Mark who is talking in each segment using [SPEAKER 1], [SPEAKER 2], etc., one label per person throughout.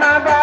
[SPEAKER 1] Baba.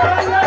[SPEAKER 1] Thank you.